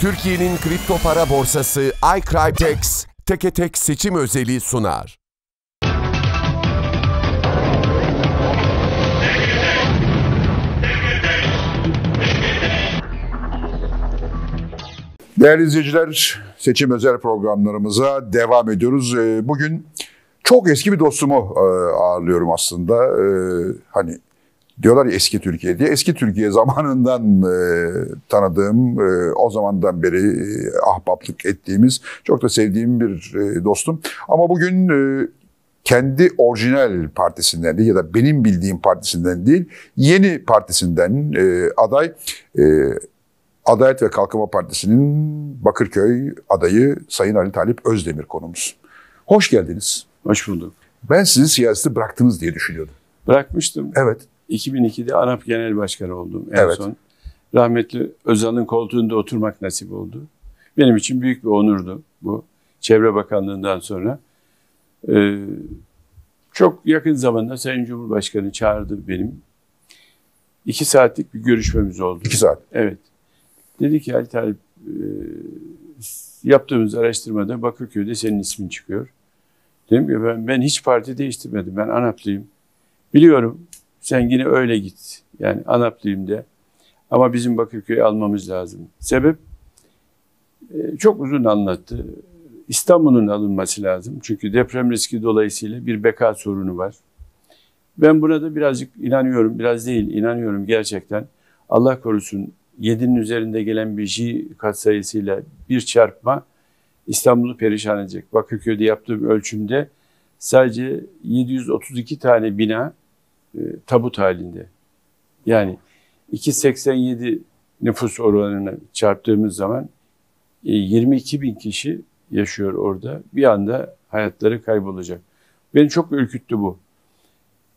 Türkiye'nin kripto para borsası iCryptex teke tek seçim özeli sunar. Değerli izleyiciler, seçim özel programlarımıza devam ediyoruz. Ee, Bugün çok eski bir dostumu e, ağırlıyorum aslında. Ee, Hani diyorlar ya eski Türkiye diye. Eski Türkiye zamanından e, tanıdığım, e, o zamandan beri e, ahbaplık ettiğimiz, çok da sevdiğim bir e, dostum. Ama bugün e, kendi orijinal partisinden değil ya da benim bildiğim partisinden değil, yeni partisinden e, aday e, Adalet ve Kalkınma Partisi'nin Bakırköy adayı Sayın Ali Talip Özdemir konumuz. Hoş geldiniz. Hoş bulduk. Ben sizi siyaseti bıraktınız diye düşünüyordum. Bırakmıştım. Evet. 2002'de ANAP Genel Başkanı oldum en Evet. son. Rahmetli Özal'ın koltuğunda oturmak nasip oldu. Benim için büyük bir onurdu bu. Çevre Bakanlığı'ndan sonra. Ee, çok yakın zamanda Sayın Cumhurbaşkanı çağırdı benim. İki saatlik bir görüşmemiz oldu. İki saat. Evet. Dedi ki Ali Talip e, yaptığımız araştırmada Bakırköy'de senin ismin çıkıyor. Dedim ki ben, ben hiç parti değiştirmedim. Ben ANAP'lıyım. Biliyorum sen yine öyle git. Yani ANAP'lıyım de. Ama bizim Bakırköy'ü almamız lazım. Sebep e, çok uzun anlattı. İstanbul'un alınması lazım. Çünkü deprem riski dolayısıyla bir beka sorunu var. Ben buna da birazcık inanıyorum. Biraz değil inanıyorum gerçekten. Allah korusun 7'nin üzerinde gelen bir J katsayısıyla bir çarpma İstanbul'u perişan edecek. Bakırköy'de yaptığım ölçümde sadece 732 tane bina e, tabut halinde. Yani 2.87 nüfus oranını çarptığımız zaman e, 22 bin kişi yaşıyor orada. Bir anda hayatları kaybolacak. Beni çok ürküttü bu.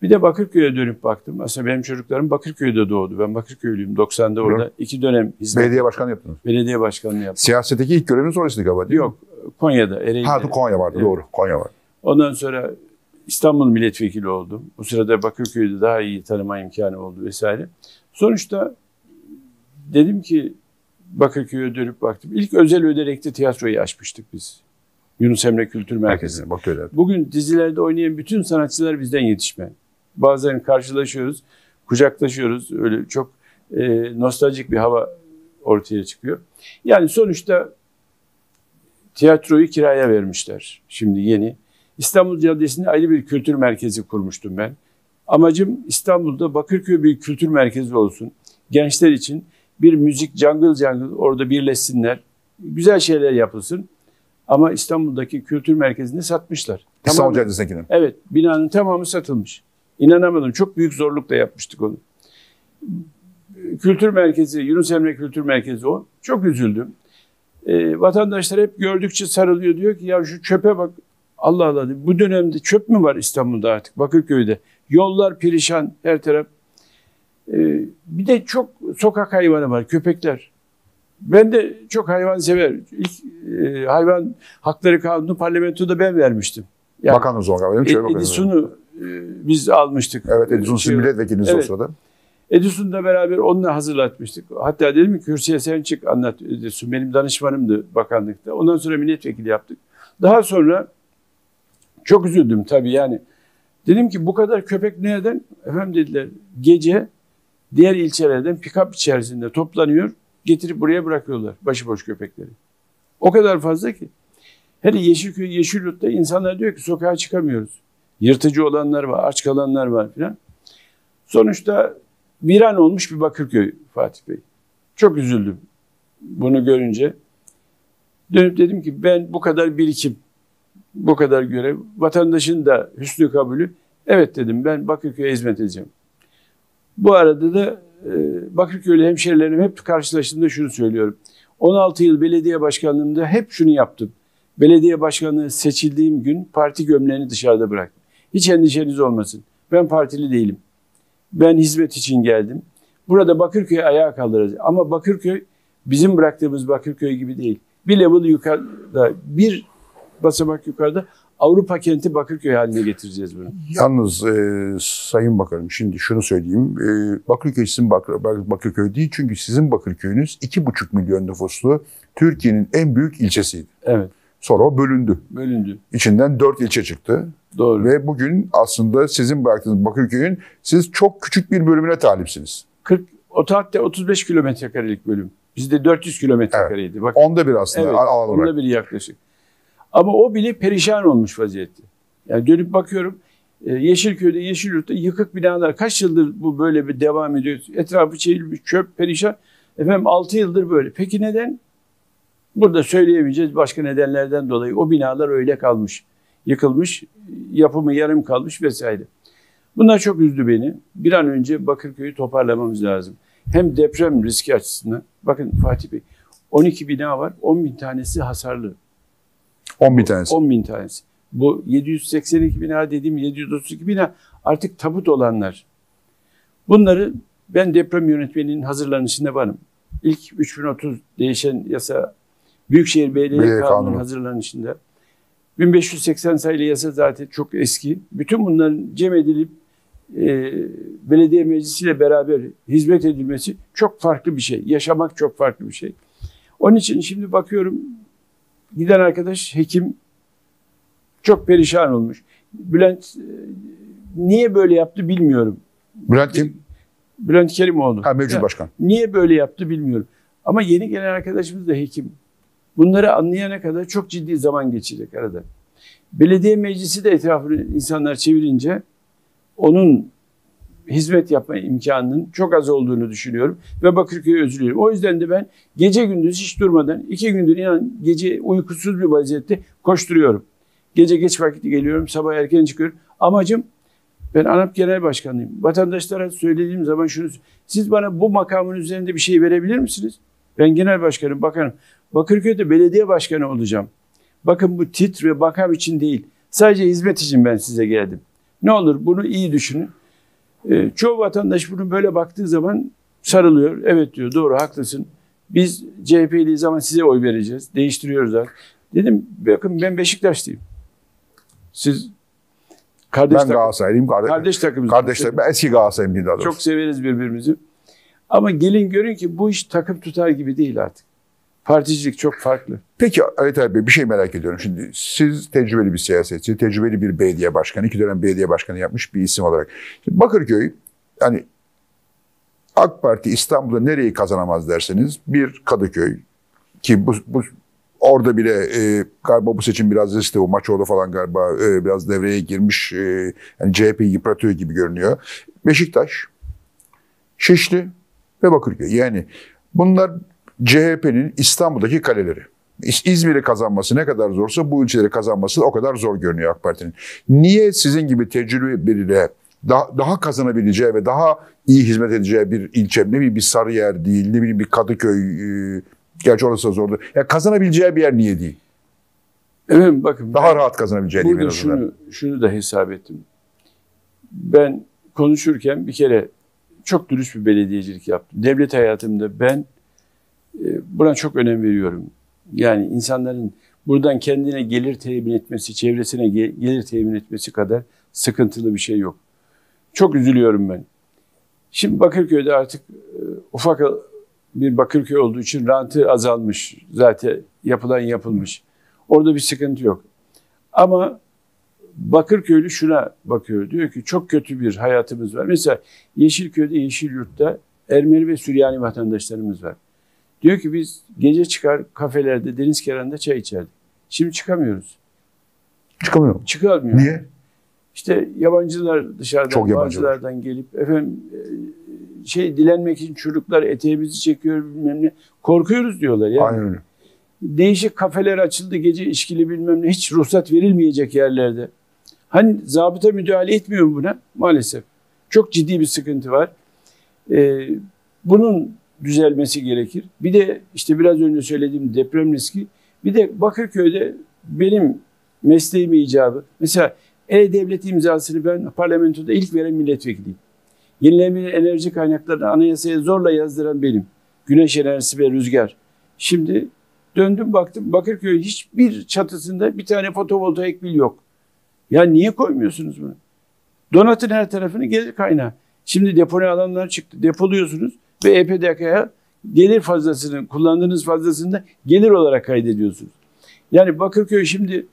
Bir de Bakırköy'e dönüp baktım. Aslında benim çocuklarım Bakırköy'de doğdu. Ben Bakırköylüyüm. 90'da orada iki dönem hizmet Belediye başkanı yaptınız. belediye başkanlığı yaptım. Siyasetteki ilk göreviniz orasıydı galiba değil mi? Yok Konya'da Ereğli'de. Ha Konya vardı Evet. doğru. Konya var. Ondan sonra İstanbul milletvekili oldum. Bu sırada Bakırköy'de daha iyi tanıma imkanı oldu vesaire. Sonuçta dedim ki Bakırköy'e dönüp baktım. İlk özel ödenekli tiyatroyu açmıştık biz. Yunus Emre Kültür Merkezi. Bakıyorlar. Bugün dizilerde oynayan bütün sanatçılar bizden yetişme. Bazen karşılaşıyoruz, kucaklaşıyoruz. Öyle çok e, nostaljik bir hava ortaya çıkıyor. Yani sonuçta tiyatroyu kiraya vermişler. Şimdi yeni. İstanbul Caddesi'nde ayrı bir kültür merkezi kurmuştum ben. Amacım İstanbul'da Bakırköy bir kültür merkezi olsun. Gençler için bir müzik cangıl cangıl orada birleşsinler. Güzel şeyler yapılsın. Ama İstanbul'daki kültür merkezini satmışlar. İstanbul Tamamen- Caddesi'ndekinin. Evet, binanın tamamı satılmış. İnanamadım. Çok büyük zorlukla yapmıştık onu. Kültür merkezi, Yunus Emre Kültür Merkezi o. Çok üzüldüm. Ee, vatandaşlar hep gördükçe sarılıyor. Diyor ki ya şu çöpe bak. Allah Allah. Bu dönemde çöp mü var İstanbul'da artık? Bakırköy'de. Yollar perişan her taraf. Ee, bir de çok sokak hayvanı var, köpekler. Ben de çok hayvan sever. İlk e, hayvan hakları kanunu parlamentoda ben vermiştim. Yani- Bakanınız o galiba. bakanınız. Edison'u e, biz almıştık. Evet Edison Şey- milletvekiliniz o Evet. sırada. Edison'la beraber onunla hazırlatmıştık. Hatta dedim ki kürsüye sen çık anlat Edison. Benim danışmanımdı bakanlıkta. Ondan sonra milletvekili yaptık. Daha sonra çok üzüldüm tabii yani. Dedim ki bu kadar köpek nereden? Efendim dediler gece diğer ilçelerden pikap içerisinde toplanıyor. Getirip buraya bırakıyorlar başıboş köpekleri. O kadar fazla ki. Hele Yeşilköy, Yeşilyurt'ta insanlar diyor ki sokağa çıkamıyoruz. Yırtıcı olanlar var, aç kalanlar var filan. Sonuçta viran olmuş bir Bakırköy Fatih Bey. Çok üzüldüm bunu görünce. Dönüp dedim ki ben bu kadar birikim, bu kadar görev, vatandaşın da hüsnü kabulü. Evet dedim ben Bakırköy'e hizmet edeceğim. Bu arada da e, Bakırköylü hemşerilerim hep karşılaştığımda şunu söylüyorum. 16 yıl belediye başkanlığımda hep şunu yaptım. Belediye başkanlığı seçildiğim gün parti gömleğini dışarıda bıraktım. Hiç endişeniz olmasın. Ben partili değilim. Ben hizmet için geldim. Burada Bakırköy'ü ayağa kaldıracağız. Ama Bakırköy bizim bıraktığımız Bakırköy gibi değil. Bir level yukarıda, bir basamak yukarıda Avrupa kenti Bakırköy haline getireceğiz bunu. Yalnız e, Sayın Bakanım şimdi şunu söyleyeyim. E, Bakırköy sizin Bakır, Bakırköy değil çünkü sizin Bakırköy'ünüz 2,5 milyon nüfuslu Türkiye'nin en büyük ilçesiydi. Evet, Sonra o bölündü. bölündü. İçinden 4 ilçe çıktı. Doğru. Ve bugün aslında sizin bıraktığınız Bakırköy'ün siz çok küçük bir bölümüne talipsiniz. 40, o tarihte 35 kilometre karelik bölüm. Bizde 400 kilometre Evet. Bak, Onda bir aslında evet, onda biri yaklaşık. Ama o bile perişan olmuş vaziyette. Yani dönüp bakıyorum e, Yeşilköy'de, Yeşilyurt'ta yıkık binalar kaç yıldır bu böyle bir devam ediyor? Etrafı çevrilmiş, çöp, perişan. Efendim 6 yıldır böyle. Peki neden? Burada söyleyemeyeceğiz başka nedenlerden dolayı. O binalar öyle kalmış. Yıkılmış, yapımı yarım kalmış vesaire. Bunlar çok üzdü beni. Bir an önce Bakırköy'ü toparlamamız lazım. Hem deprem riski açısından. Bakın Fatih Bey 12 bina var. 10 bin tanesi hasarlı. 10 bin tanesi. 10 bin tanesi. Bu 782 bina dediğim 732 bina artık tabut olanlar. Bunları ben deprem yönetmeninin hazırlanışında varım. İlk 3030 değişen yasa Büyükşehir Belediye Belediye Kanunu'nun Kanunu. hazırlanışında 1580 sayılı yasa zaten çok eski. Bütün bunların cem edilip e, belediye meclisiyle beraber hizmet edilmesi çok farklı bir şey. Yaşamak çok farklı bir şey. Onun için şimdi bakıyorum giden arkadaş hekim çok perişan olmuş. Bülent e, niye böyle yaptı bilmiyorum. Bülent kim? Bülent Kerimoğlu. Ha mevcut Ya, başkan. Niye böyle yaptı bilmiyorum. Ama yeni gelen arkadaşımız da hekim. Bunları anlayana kadar çok ciddi zaman geçecek arada. Belediye meclisi de etrafını insanlar çevirince onun hizmet yapma imkanının çok az olduğunu düşünüyorum ve Bakırköy'e üzülüyorum. O yüzden de ben gece gündüz hiç durmadan iki gündür inan gece uykusuz bir vaziyette koşturuyorum. Gece geç vakit geliyorum, sabah erken çıkıyorum. Amacım ben ANAP Genel Başkanıyım. Vatandaşlara söylediğim zaman şunu siz bana bu makamın üzerinde bir şey verebilir misiniz? Ben genel başkanım, bakanım. Bakırköy'de belediye başkanı olacağım. Bakın bu tit ve makam için değil. Sadece hizmet için ben size geldim. Ne olur bunu iyi düşünün. Ee, çoğu vatandaş bunu böyle baktığı zaman sarılıyor. Evet diyor doğru haklısın. Biz CHP'liyiz zaman size oy vereceğiz. Değiştiriyoruz artık. Dedim bakın ben Beşiktaşlıyım. Siz kardeş Ben takım, Galatasaraylıyım. Kardeş, kardeş takımız. kardeşler. Ben eski Galatasaraylıyım daha doğrusu. Çok severiz birbirimizi. Ama gelin görün ki bu iş takım tutar gibi değil artık. Particilik çok farklı. Peki Ali Tayyip Bey bir şey merak ediyorum. Şimdi siz tecrübeli bir siyasetçi, tecrübeli bir belediye başkanı, iki dönem belediye başkanı yapmış bir isim olarak. Şimdi Bakırköy, yani AK Parti İstanbul'da nereyi kazanamaz derseniz bir Kadıköy ki bu, bu orada bile e, galiba bu seçim biraz riskli. O maç orada falan galiba e, biraz devreye girmiş. E, yani CHP'yi yıpratıyor gibi görünüyor. Beşiktaş, Şişli ve Bakırköy. Yani bunlar CHP'nin İstanbul'daki kaleleri. İz- İzmir'i kazanması ne kadar zorsa bu ilçeleri kazanması o kadar zor görünüyor AK Parti'nin. Niye sizin gibi tecrübe biriyle daha, daha kazanabileceği ve daha iyi hizmet edeceği bir ilçe, ne bileyim bir Sarıyer değil, ne bileyim bir Kadıköy, e, gerçi orası da zordu. Ya kazanabileceği bir yer niye değil? Evet bakın. Daha ben- rahat kazanabileceği değil en azından. şunu, şunu da hesap ettim. Ben konuşurken bir kere çok dürüst bir belediyecilik yaptım. Devlet hayatımda ben buna çok önem veriyorum. Yani insanların buradan kendine gelir temin etmesi, çevresine ge- gelir temin etmesi kadar sıkıntılı bir şey yok. Çok üzülüyorum ben. Şimdi Bakırköy'de artık e, ufak bir Bakırköy olduğu için rantı azalmış. Zaten yapılan yapılmış. Orada bir sıkıntı yok. Ama Bakırköylü şuna bakıyor. Diyor ki çok kötü bir hayatımız var. Mesela Yeşilköy'de, Yeşilyurt'ta Ermeni ve Süryani vatandaşlarımız var. Diyor ki biz gece çıkar kafelerde, deniz kenarında çay içerdik. Şimdi çıkamıyoruz. Çıkamıyor mu? Çıkamıyor. Niye? İşte yabancılar dışarıdan, Çok yabancı var. bazılardan gelip efendim e, şey dilenmek için çocuklar eteğimizi çekiyor bilmem ne. Korkuyoruz diyorlar. Yani Aynen öyle. değişik kafeler açıldı gece içkili bilmem ne hiç ruhsat verilmeyecek yerlerde. Hani zabıta müdahale etmiyor buna? Maalesef. Çok ciddi bir sıkıntı var. Ee, bunun düzelmesi gerekir. Bir de işte biraz önce söylediğim deprem riski. Bir de Bakırköy'de benim mesleğim icabı. Mesela E-Devlet imzasını ben parlamentoda ilk veren milletvekiliyim. Yenilenebilir enerji kaynaklarını anayasaya zorla yazdıran benim. Güneş enerjisi ve rüzgar. Şimdi döndüm baktım Bakırköy hiçbir çatısında bir tane fotovoltaik bil yok. Ya niye koymuyorsunuz bunu? Donatın her tarafını gelir kaynağı. Şimdi depone alanlar çıktı. Depoluyorsunuz ve EPDK'ya gelir fazlasını, kullandığınız fazlasını da gelir olarak kaydediyorsunuz. Yani Bakırköy şimdi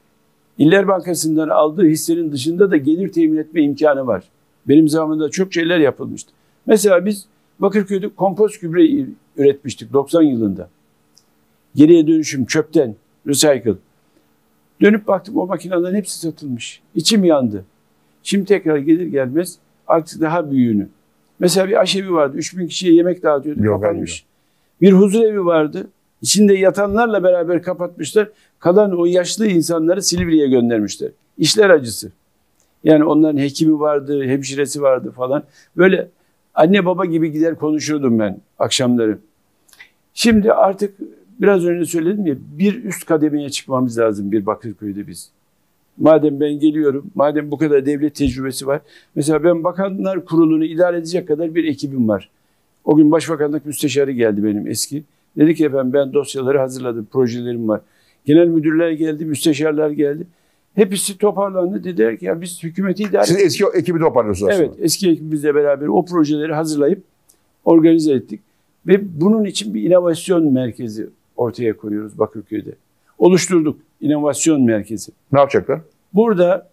İller Bankası'ndan aldığı hissenin dışında da gelir temin etme imkanı var. Benim zamanımda çok şeyler yapılmıştı. Mesela biz Bakırköy'de kompost gübre üretmiştik 90 yılında. Geriye dönüşüm çöpten, recycle. Dönüp baktım o makinelerin hepsi satılmış. İçim yandı. Şimdi tekrar gelir gelmez artık daha büyüğünü. Mesela bir aşevi vardı. 3000 kişiye yemek dağıtıyordu. Yok, kapanmış. Bir huzur evi vardı. İçinde yatanlarla beraber kapatmışlar. Kalan o yaşlı insanları Silivri'ye göndermişler. İşler acısı. Yani onların hekimi vardı, hemşiresi vardı falan. Böyle anne baba gibi gider konuşurdum ben akşamları. Şimdi artık biraz önce söyledim ya bir üst kademeye çıkmamız lazım bir Bakırköy'de biz. Madem ben geliyorum, madem bu kadar devlet tecrübesi var. Mesela ben Bakanlar Kurulu'nu idare edecek kadar bir ekibim var. O gün Başbakanlık Müsteşarı geldi benim eski. Dedi ki efendim ben dosyaları hazırladım, projelerim var. Genel müdürler geldi, müsteşarlar geldi. Hepsi toparlandı. Dediler ki ya biz hükümeti idare Siz eski ekibi toparlıyorsunuz aslında. Evet, eski ekibimizle beraber o projeleri hazırlayıp organize ettik. Ve bunun için bir inovasyon merkezi ortaya koyuyoruz Bakırköy'de. Oluşturduk inovasyon merkezi. Ne yapacaklar? Burada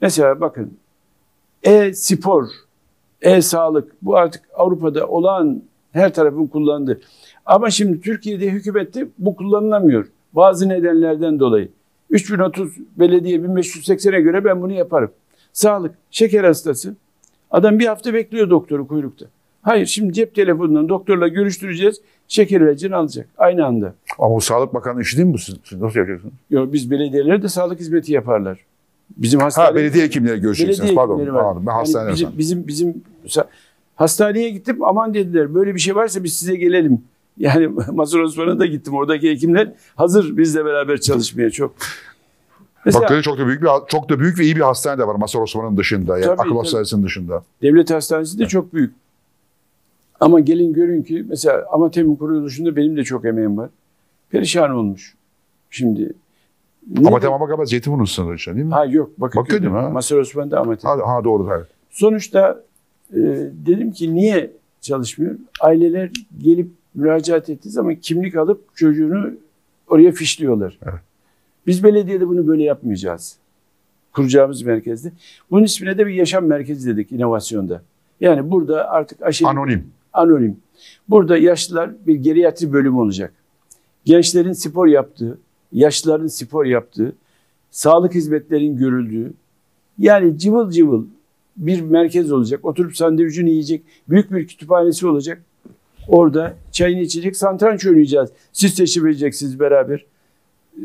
mesela bakın e-spor, e-sağlık bu artık Avrupa'da olan her tarafın kullandığı. Ama şimdi Türkiye'de hükümette bu kullanılamıyor. Bazı nedenlerden dolayı. 3030 belediye 1580'e göre ben bunu yaparım. Sağlık, şeker hastası. Adam bir hafta bekliyor doktoru kuyrukta. Hayır şimdi cep telefonundan doktorla görüştüreceğiz. Şeker ilacını alacak aynı anda. Ama bu Sağlık Bakanı işi değil mi bu? Siz, nasıl yapacaksınız? Yo, biz belediyelere de sağlık hizmeti yaparlar. Bizim hastane, Ha belediye hekimleri görüşeceksiniz. belediye Pardon. Pardon. Ben Yani hastane bizim, bizim, bizim sa- hastaneye gittim aman dediler böyle bir şey varsa biz size gelelim. Yani Mazhar Osman'a da gittim. Oradaki hekimler hazır bizle beraber çalışmaya çok. Mesela Bakırköy'de çok da büyük bir çok da büyük ve iyi bir hastane de var Masar Osman'ın dışında. Yani Tabii, akıl tabii. hastanesinin dışında. devlet hastanesi de çok büyük. Ama gelin görün ki mesela Amatem'in kuruluşunda benim de çok emeğim var. Perişan olmuş. Şimdi. Ama Ne- tamam bak Zeytinburnu sınırı için değil mi? Ha yok Bakırköy'de. Bakırköy'de mi, ha? Mazhar Osman'da Amatem. Ha, ha doğru. Evet. Sonuçta e, dedim ki niye çalışmıyor? Aileler gelip müracaat ettiği zaman kimlik alıp çocuğunu oraya fişliyorlar. Evet. Biz belediyede bunu böyle yapmayacağız. Kuracağımız merkezde. Bunun ismine de bir yaşam merkezi dedik inovasyonda. Yani burada artık aşırı Anonim. anonim. Burada yaşlılar bir geriatri bölümü olacak. Gençlerin spor yaptığı, yaşlıların spor yaptığı, sağlık hizmetlerin görüldüğü, yani cıvıl cıvıl bir merkez olacak. Oturup sandviçini yiyecek, büyük bir kütüphanesi olacak. Orada çayını içecek, santranç oynayacağız. Siz teşrif edeceksiniz beraber.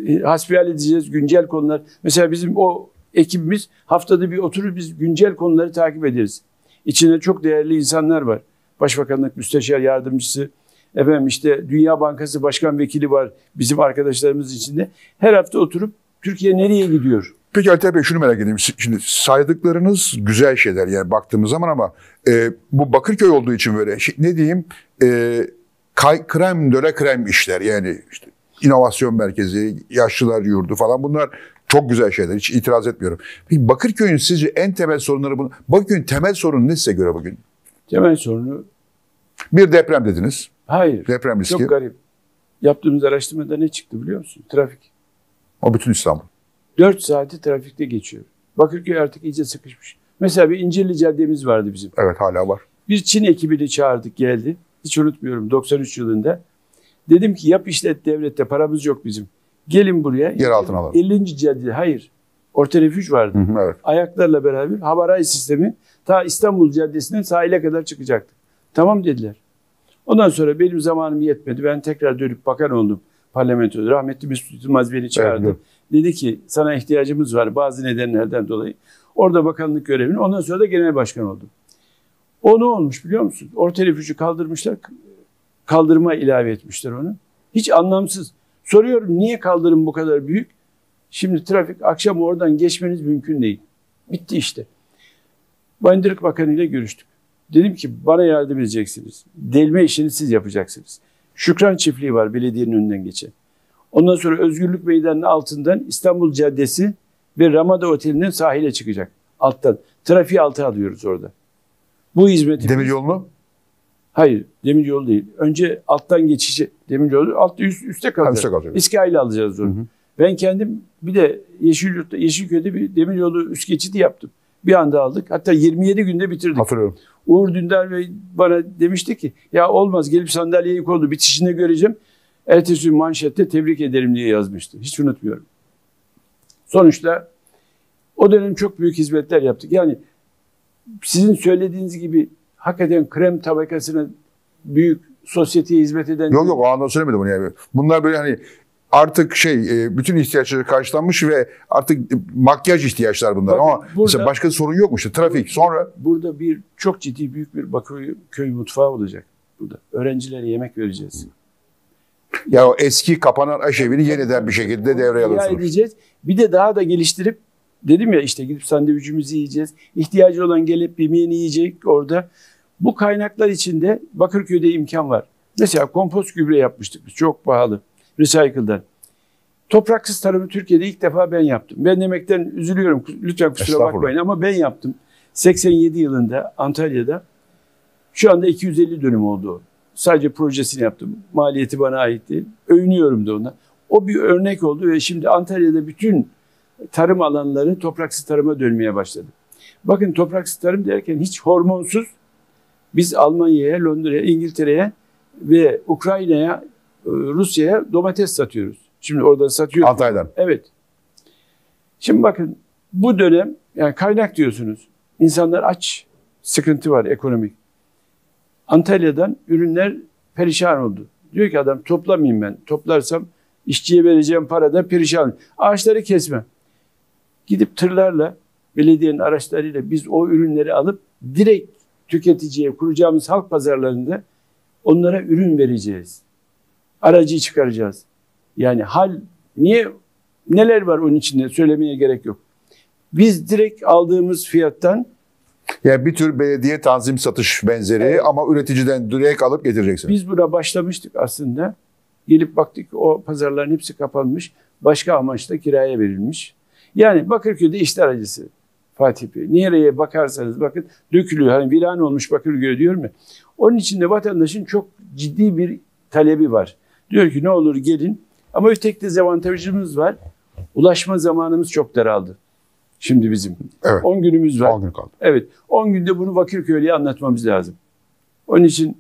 E, Hasbihal edeceğiz, güncel konular. Mesela bizim o ekibimiz haftada bir oturur biz güncel konuları takip ederiz. İçinde çok değerli insanlar var. Başbakanlık Müsteşar Yardımcısı, efendim işte Dünya Bankası Başkan Vekili var bizim arkadaşlarımız içinde. Her hafta oturup Türkiye nereye gidiyor? Peki Alter Bey şunu merak edeyim. Şimdi saydıklarınız güzel şeyler yani baktığımız zaman ama e, bu Bakırköy olduğu için böyle şey- ne diyeyim e, kay, krem döle krem işler yani işte inovasyon merkezi, yaşlılar yurdu falan bunlar çok güzel şeyler. Hiç itiraz etmiyorum. Peki Bakırköy'ün sizce en temel sorunları bu. Bakırköy'ün temel sorunu ne size göre bugün? Temel sorunu Bir deprem dediniz. Hayır. Deprem riski. Çok garip. Yaptığımız araştırmada ne çıktı biliyor musun? Trafik. O bütün İstanbul. 4 saati trafikte geçiyor. Bakırköy artık iyice sıkışmış. Mesela bir İncirli Caddemiz vardı bizim. Evet hala var. Bir Çin ekibini çağırdık geldi. Hiç unutmuyorum 93 yılında. Dedim ki yap işlet devlette paramız yok bizim. Gelin buraya. Yer altına alalım. 50. cadde hayır. Orta refüj vardı. Hı hı, evet. Ayaklarla beraber havaray sistemi ta İstanbul Caddesi'nden sahile kadar çıkacaktı. Tamam dediler. Ondan sonra benim zamanım yetmedi. Ben tekrar dönüp bakan oldum parlamentoda. Rahmetli Mesut Yılmaz beni çağırdı. Evet, Dedi ki sana ihtiyacımız var bazı nedenlerden dolayı. Orada bakanlık görevini ondan sonra da genel başkan oldum. O ne olmuş biliyor musun? Orta refüjü kaldırmışlar. Kaldırıma ilave etmişler onu. Hiç anlamsız. Soruyorum niye kaldırım bu kadar büyük? Şimdi trafik akşam oradan geçmeniz mümkün değil. Bitti işte. Bayındırlık Bakanı ile görüştük. Dedim ki bana yardım edeceksiniz. Delme işini siz yapacaksınız. Şükran Çiftliği var belediyenin önünden geçen. Ondan sonra Özgürlük Meydanı'nın altından İstanbul Caddesi ve Ramada Oteli'nin sahile çıkacak. Alttan. Trafiği altı alıyoruz orada. Bu hizmeti... Demir yolunu? Hayır, demir yolu değil. Önce alttan geçici demir yolu, altta üst, üstte kalacak. üstte kalacak. İskayla alacağız onu. Hı hı. Ben kendim bir de Yeşilyurt'ta, Yeşilköy'de bir demir yolu üst geçidi yaptım. Bir anda aldık. Hatta 27 günde bitirdik. Hatırlıyorum. Uğur Dündar Bey bana demişti ki ya olmaz gelip sandalyeyi koydu bitişinde göreceğim. Ertesi manşette tebrik ederim diye yazmıştı. Hiç unutmuyorum. Sonuçta o dönem çok büyük hizmetler yaptık. Yani sizin söylediğiniz gibi hakikaten krem tabakasına büyük sosyeteye hizmet eden... Yok yok o anda söylemedim bunu yani. Bunlar böyle hani artık şey e, bütün ihtiyaçları karşılanmış ve artık makyaj ihtiyaçlar bunlar Bakın ama burada- mesela başka sorun yokmuş. işte Trafik sonra Burada bir çok ciddi büyük bir Bakırköy mutfağı olacak. Burada. Öğrencilere yemek vereceğiz. ya o eski kapanan aşevini yeniden bir şekilde devreye edeceğiz. Bir de daha da geliştirip dedim ya işte gidip sandviçimizi yiyeceğiz. İhtiyacı olan gelip yemeğini yiyecek orada. Bu kaynaklar içinde Bakırköy'de imkan var. Mesela kompost gübre yapmıştık biz. Çok pahalı. Recycle'dan. Topraksız tarımı Türkiye'de ilk defa ben yaptım. Ben demekten üzülüyorum. Lütfen kusura bakmayın ama ben yaptım. 87 yılında Antalya'da şu anda 250 dönüm oldu. Sadece projesini yaptım. Maliyeti bana ait değil. Övünüyorum da ona. O bir örnek oldu ve şimdi Antalya'da bütün tarım alanları topraksız tarıma dönmeye başladı. Bakın topraksız tarım derken hiç hormonsuz biz Almanya'ya, Londra'ya, İngiltere'ye ve Ukrayna'ya, Rusya'ya domates satıyoruz. Şimdi orada satıyoruz. Antalya'dan. Evet. Şimdi bakın bu dönem yani kaynak diyorsunuz. İnsanlar aç. Sıkıntı var ekonomik. Antalya'dan ürünler perişan oldu. Diyor ki adam toplamayayım ben. Toplarsam işçiye vereceğim parada perişan. Ağaçları kesmem. Gidip tırlarla belediyenin araçlarıyla biz o ürünleri alıp direkt tüketiciye kuracağımız halk pazarlarında onlara ürün vereceğiz. Aracı çıkaracağız. Yani hal niye neler var onun içinde söylemeye gerek yok. Biz direkt aldığımız fiyattan Yani bir tür belediye tanzim satış benzeri Evet. ama üreticiden direkt alıp getireceksiniz. biz buna başlamıştık aslında. Gelip baktık o pazarların hepsi kapanmış. Başka amaçla kiraya verilmiş. Yani Bakırköy'de işler acısı Fatih Bey. Nereye bakarsanız bakın dökülüyor. Hani viran olmuş Bakırköy diyorum ya. Onun için de vatandaşın çok ciddi bir talebi var. Diyor ki ne olur gelin. Ama öteki dezavantajımız var. Ulaşma zamanımız çok daraldı. Şimdi bizim. Evet. 10 günümüz var. 10 gün kaldı. Evet. 10 günde bunu Bakırköylü'ye anlatmamız lazım. Onun için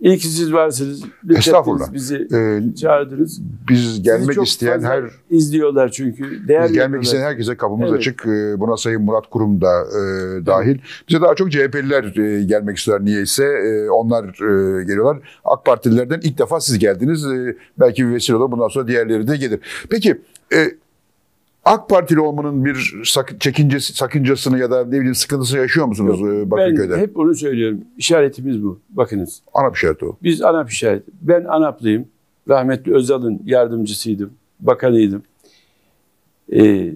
iyi ki siz varsınız. Estağfurullah. Lütfettiniz, Bizi Ee, çağırdınız. biz Sizi gelmek çok isteyen her izliyorlar çünkü. Değer Biz gelmek isteyen herkese kapımız Evet. açık. Ee, Buna Sayın Murat Kurum da e, dahil. Bize daha çok CHP'liler e, gelmek istiyor niyeyse. E, onlar e, geliyorlar. AK Partililerden ilk defa siz geldiniz. E, belki bir vesile olur. Bundan sonra diğerleri de gelir. Peki e, AK Partili olmanın bir sak- çekincesi, sakıncasını ya da ne bileyim sıkıntısını yaşıyor musunuz e, Bakırköy'de? Ben hep onu söylüyorum. İşaretimiz bu. Bakınız. Ana bir şey o. Biz ANAP işareti. Ben ANAP'lıyım. Rahmetli Özal'ın yardımcısıydım. Bakanıydım. Ee,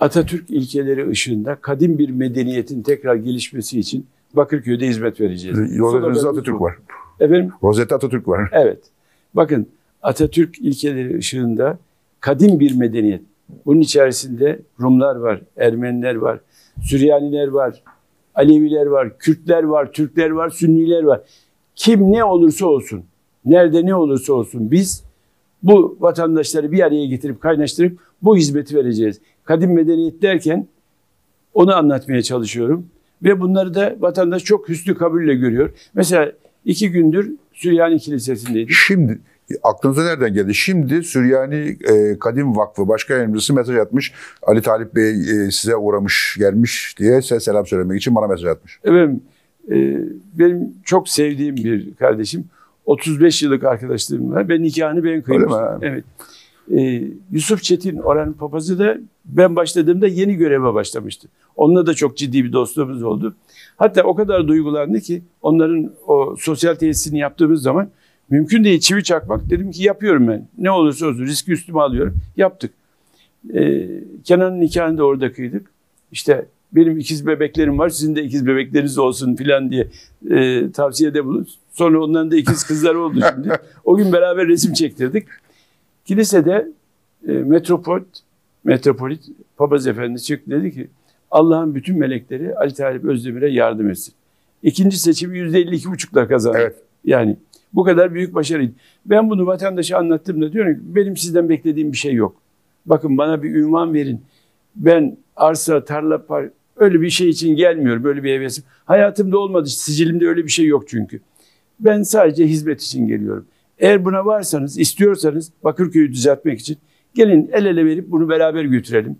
Atatürk ilkeleri ışığında kadim bir medeniyetin tekrar gelişmesi için Bakırköy'de hizmet vereceğiz. Sloganımız Atatürk bu. var. Efendim? Rozette Atatürk var. Evet. Bakın Atatürk ilkeleri ışığında kadim bir medeniyet. Bunun içerisinde Rumlar var, Ermeniler var, Süryaniler var, Aleviler var, Kürtler var, Türkler var, Sünniler var. Kim ne olursa olsun, nerede ne olursa olsun biz bu vatandaşları bir araya getirip kaynaştırıp bu hizmeti vereceğiz. Kadim medeniyet derken onu anlatmaya çalışıyorum. Ve bunları da vatandaş çok hüsnü kabulle görüyor. Mesela iki gündür Süryani Kilisesi'ndeydik. Şimdi aklınıza nereden geldi? Şimdi Süryani e, Kadim Vakfı Başkan Yardımcısı mesaj atmış. Ali Talip Bey e, size uğramış gelmiş diye size selam söylemek için bana mesaj atmış. Efendim, e, benim çok sevdiğim bir kardeşim. 35 yıllık arkadaşlığım var. Ben nikahını ben kıymıştım. Evet. E, Yusuf Çetin oranın papazı da ben başladığımda yeni göreve başlamıştı. Onunla da çok ciddi bir dostluğumuz oldu. Hatta o kadar duygulandı ki onların o sosyal tesisini yaptığımız zaman mümkün değil çivi çakmak. Dedim ki yapıyorum ben. Ne olursa olsun riski üstüme alıyorum. Yaptık. E, Kenan'ın nikahını da orada kıydık. İşte benim ikiz bebeklerim var sizin de ikiz bebekleriniz olsun filan diye e, tavsiyede bulun. Sonra onların da ikiz kızları oldu şimdi. O gün beraber resim çektirdik. Kilisede e, Metropol metropolit papaz efendi çıktı dedi ki Allah'ın bütün melekleri Ali Talip Özdemir'e yardım etsin. İkinci seçimi %52,5'la kazandı. Evet. Yani bu kadar büyük başarıydı. Ben bunu vatandaşa anlattığımda diyorum ki benim sizden beklediğim bir şey yok. Bakın bana bir ünvan verin. Ben arsa, tarla, par öyle bir şey için gelmiyorum. Böyle bir hevesim. Hayatımda olmadı. Sicilimde öyle bir şey yok çünkü. Ben sadece hizmet için geliyorum. Eğer buna varsanız, istiyorsanız Bakırköy'ü düzeltmek için gelin el ele verip bunu beraber götürelim.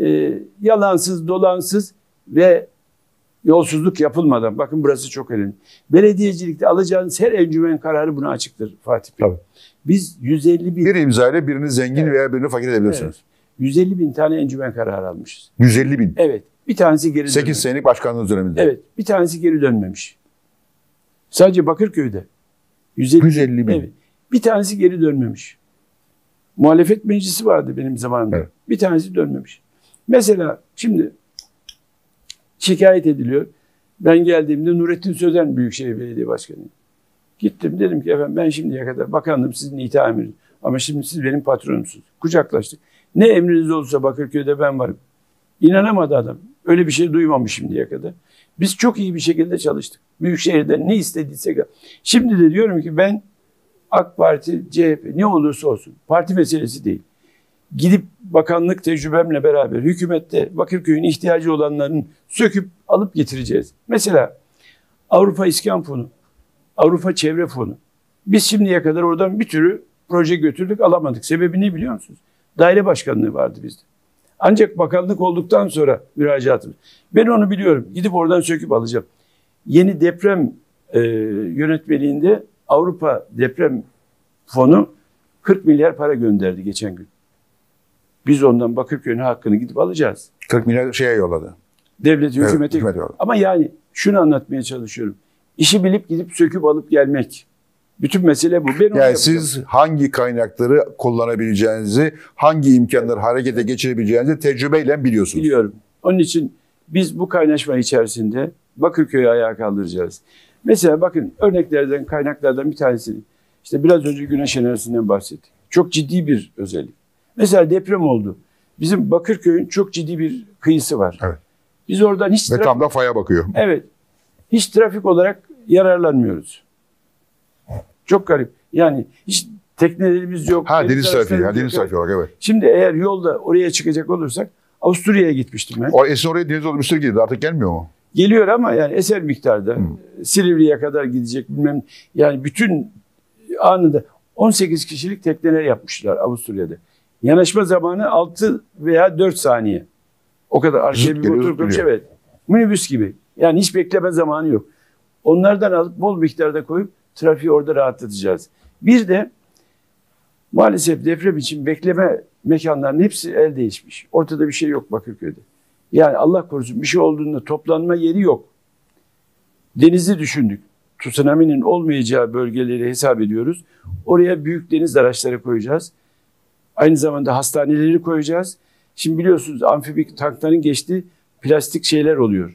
Ee, yalansız, dolansız ve yolsuzluk yapılmadan. Bakın burası çok önemli. Belediyecilikte alacağınız her encümen kararı buna açıktır Fatih Bey. Tabii. Biz 150 bin, Bir imzayla birini zengin Evet. veya birini fakir edebilirsiniz. Evet. 150 bin tane encümen kararı almışız. 150 bin. Evet. Bir tanesi geri 8 dönmemiş. senelik başkanlığınız döneminde. Evet. Bir tanesi geri dönmemiş. Sadece Bakırköy'de. 150, 150 bin. Evet. Bir tanesi geri dönmemiş. Muhalefet meclisi vardı benim zamanımda. Evet. Bir tanesi dönmemiş. Mesela şimdi şikayet ediliyor. Ben geldiğimde Nurettin Sözen Büyükşehir Belediye Başkanı. Gittim dedim ki efendim ben şimdiye kadar bakandım sizin emiriniz. Ama şimdi siz benim patronumsunuz. Kucaklaştık. Ne emriniz olursa Bakırköy'de ben varım. İnanamadı adam. Öyle bir şey duymamış şimdiye kadar. Biz çok iyi bir şekilde çalıştık. Büyükşehir'den ne istediysek. Şimdi de diyorum ki ben AK Parti, CHP ne olursa olsun parti meselesi değil. Gidip bakanlık tecrübemle beraber hükümette Bakırköy'ün ihtiyacı olanların söküp alıp getireceğiz. Mesela Avrupa İskan Fonu, Avrupa Çevre Fonu. Biz şimdiye kadar oradan bir türlü proje götürdük alamadık. Sebebi ne biliyor musunuz? Daire başkanlığı vardı bizde. Ancak bakanlık olduktan sonra müracaatımız. Ben onu biliyorum. Gidip oradan söküp alacağım. Yeni deprem e, yönetmeliğinde Avrupa Deprem Fonu 40 milyar para gönderdi geçen gün. Biz ondan Bakırköy'ün hakkını gidip alacağız. 40 milyar şeye yolladı. Devlet Evet, hükümete. hükümete yolladı. Ama yani şunu anlatmaya çalışıyorum. İşi bilip gidip söküp alıp gelmek. Bütün mesele bu. Ben Yani yapacağım. siz hangi kaynakları kullanabileceğinizi, hangi imkanları harekete geçirebileceğinizi tecrübeyle biliyorsunuz. Biliyorum. Onun için biz bu kaynaşma içerisinde Bakırköy'ü ayağa kaldıracağız. Mesela bakın örneklerden, kaynaklardan bir tanesini. İşte biraz önce güneş enerjisinden bahsettik. Çok ciddi bir özellik. Mesela deprem oldu. Bizim Bakırköy'ün çok ciddi bir kıyısı var. Evet. Biz oradan hiç Ve tam da faya bakıyor. evet, hiç trafik olarak yararlanmıyoruz. Çok garip. Yani hiç teknelerimiz yok. Ha deniz trafiği, ha, deniz trafiği olarak evet. Şimdi eğer yolda oraya çıkacak olursak Avusturya'ya gitmiştim ben. O eski oraya deniz olmuştur gidiyor. Artık gelmiyor mu? Geliyor ama yani eser miktarda. Silivri'ye kadar gidecek bilmem. Yani bütün anında 18 kişilik tekneler yapmışlar Avusturya'da. Yanaşma zamanı 6 veya 4 saniye. O kadar arkaya bir motor koymuş evet. Minibüs gibi. Yani hiç bekleme zamanı yok. Onlardan alıp bol miktarda koyup trafiği orada rahatlatacağız. Bir de maalesef deprem için bekleme mekanlarının hepsi el değişmiş. Ortada bir şey yok Bakırköy'de. Yani Allah korusun bir şey olduğunda toplanma yeri yok. Denizi düşündük. Tsunami'nin olmayacağı bölgeleri hesap ediyoruz. Oraya büyük deniz araçları koyacağız. Aynı zamanda hastaneleri koyacağız. Şimdi biliyorsunuz amfibik tankların geçtiği plastik şeyler oluyor.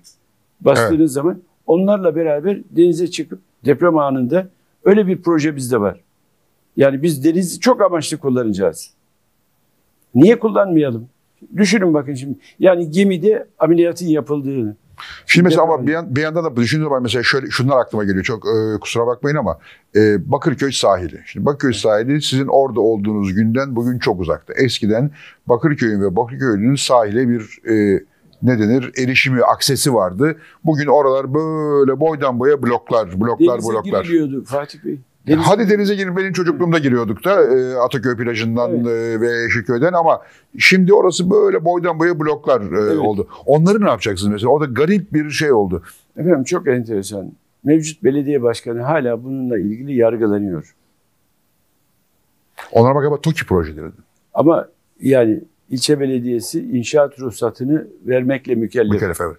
Bastığınız zaman onlarla beraber denize çıkıp deprem anında öyle bir proje bizde var. Yani biz denizi çok amaçlı kullanacağız. Niye kullanmayalım? Düşünün bakın şimdi. Yani gemide ameliyatın yapıldığını. Şimdi mesela ama bir, yan, bir yandan da düşündüğüm zaman mesela şöyle şunlar aklıma geliyor. Çok e, kusura bakmayın ama e, Bakırköy sahili. Şimdi Bakırköy sahili sizin orada olduğunuz günden bugün çok uzakta. Eskiden Bakırköy'ün ve Bakırköy'ün sahile bir e, ne denir erişimi, aksesi vardı. Bugün oralar böyle boydan boya bloklar, bloklar, Denize bloklar. giriliyordu Fatih Bey. Denize Hadi denize girip benim çocukluğumda giriyorduk da e, Ataköy plajından Evet. e, ve Yeşilköy'den ama şimdi orası böyle boydan boya bloklar e, Evet. oldu. Onları ne yapacaksınız mesela? Orada garip bir şey oldu. Efendim çok enteresan. Mevcut belediye başkanı hala bununla ilgili yargılanıyor. Onlara bak ama TOKİ projeleri. Ama yani ilçe belediyesi inşaat ruhsatını vermekle mükellef. Mükellef evet.